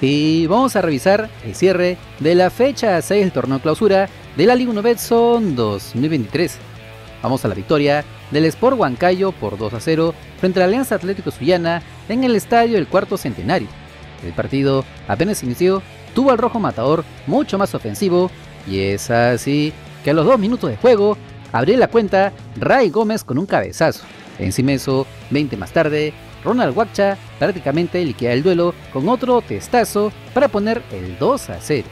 Y vamos a revisar el cierre de la fecha 6 del torneo clausura de la Liga 1 Betson 2023. Vamos a la victoria del Sport Huancayo por 2 a 0 frente a la Alianza Atlético Suyana en el estadio del cuarto centenario. El partido apenas inició, tuvo al rojo matador mucho más ofensivo y es así que a los 2 minutos de juego abrió la cuenta Ray Gómez con un cabezazo. Encima eso, 20 más tarde, Ronald Huacha prácticamente liquida el duelo con otro testazo para poner el 2 a 0.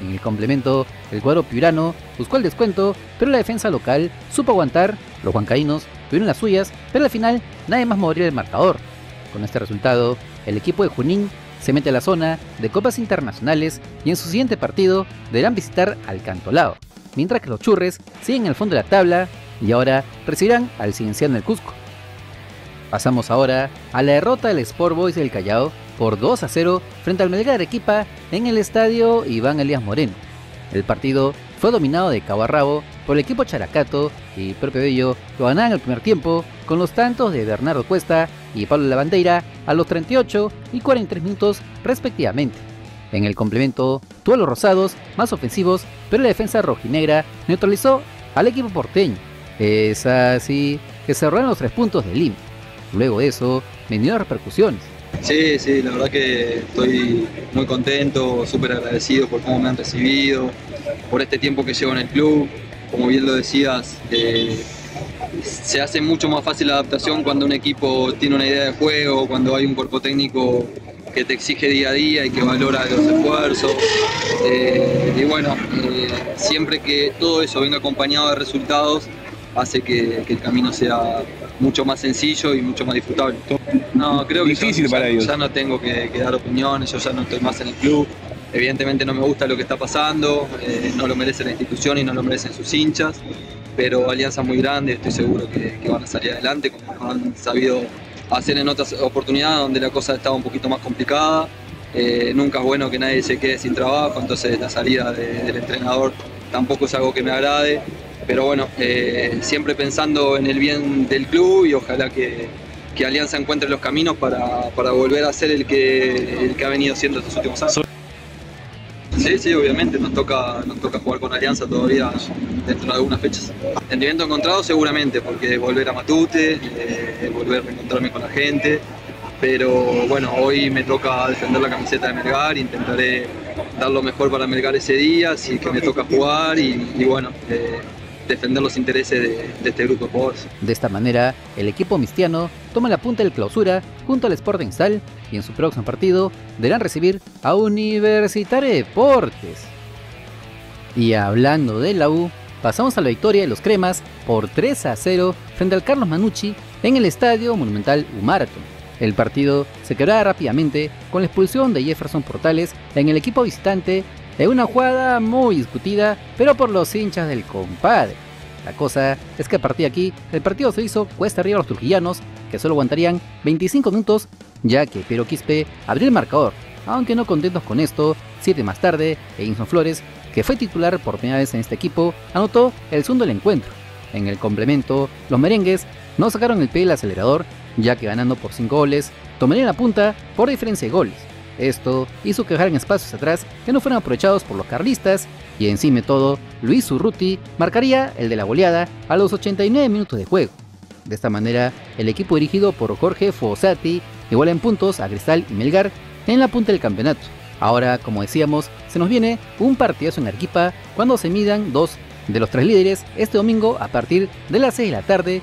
En el complemento, el cuadro piurano buscó el descuento, pero la defensa local supo aguantar, los huancaínos tuvieron las suyas, pero al final nadie más movió el marcador. Con este resultado, el equipo de Junín se mete a la zona de copas internacionales y en su siguiente partido deberán visitar al Cantolao, mientras que los churres siguen al fondo de la tabla y ahora recibirán al Cienciano del Cusco. Pasamos ahora a la derrota del Sport Boys del Callao por 2 a 0 frente al Melgar Arequipa en el estadio Iván Elías Moreno. El partido fue dominado de cabo a rabo por el equipo Characato y propio Bello lo ganaron el primer tiempo con los tantos de Bernardo Cuesta y Pablo Lavandeira a los 38 y 43 minutos respectivamente. En el complemento, tuvo los rosados más ofensivos, pero la defensa rojinegra neutralizó al equipo porteño. Es así que se los tres puntos del Lima. Luego de eso, las repercusiones. Sí, sí, la verdad que estoy muy contento, súper agradecido por cómo me han recibido, por este tiempo que llevo en el club. Como bien lo decías, eh, se hace mucho más fácil la adaptación cuando un equipo tiene una idea de juego, cuando hay un cuerpo técnico que te exige día a día y que valora los esfuerzos. Eh, y bueno, eh, siempre que todo eso venga acompañado de resultados, hace que, el camino sea mucho más sencillo y mucho más disfrutable. No, creo que difícil para ellos. Ya no tengo que, dar opiniones, yo ya no estoy más en el club. Evidentemente no me gusta lo que está pasando, eh, no lo merece la institución y no lo merecen sus hinchas, pero alianza muy grande, estoy seguro que, van a salir adelante como han sabido hacer en otras oportunidades donde la cosa estaba un poquito más complicada. Eh, nunca es bueno que nadie se quede sin trabajo, entonces la salida del entrenador tampoco es algo que me agrade pero bueno, eh, siempre pensando en el bien del club y ojalá que, Alianza encuentre los caminos para, volver a ser el que, el que ha venido siendo estos últimos años. Sí, sí, obviamente, nos toca, nos toca jugar con Alianza todavía dentro de algunas fechas. Rendimiento encontrado seguramente, porque volver a Matute, eh, volver a reencontrarme con la gente, pero bueno, hoy me toca defender la camiseta de Melgar, intentaré dar lo mejor para Melgar ese día, así que me toca jugar y, bueno, eh, defender los intereses de, este grupo de jugadores. De esta manera, el equipo mistiano toma la punta del clausura junto al Sporting Sal y en su próximo partido deberán recibir a Universitario Deportes. Y hablando de la U, pasamos a la victoria de los Cremas por 3 a 0 frente al Carlos Manucci en el Estadio Monumental Umaraton. El partido se quebraba rápidamente con la expulsión de Jefferson Portales en el equipo visitante es una jugada muy discutida, pero por los hinchas del compadre. La cosa es que a partir de aquí, el partido se hizo cuesta arriba a los trujillanos, que solo aguantarían 25 minutos, ya que Pero Quispe abrió el marcador. Aunque no contentos con esto, 7 más tarde, Edinson Flores, que fue titular por primera vez en este equipo, anotó el segundo del encuentro. En el complemento, los merengues no sacaron el pie del acelerador, ya que ganando por 5 goles, tomarían la punta por diferencia de goles. Esto hizo que dejaran espacios atrás que no fueron aprovechados por los carlistas y encima de todo, Luis Urruti marcaría el de la goleada a los 89 minutos de juego. De esta manera, el equipo dirigido por Jorge Fossati iguala en puntos a Cristal y Melgar en la punta del campeonato. Ahora, como decíamos, se nos viene un partidazo en Arquipa cuando se midan dos de los tres líderes este domingo a partir de las 6 de la tarde,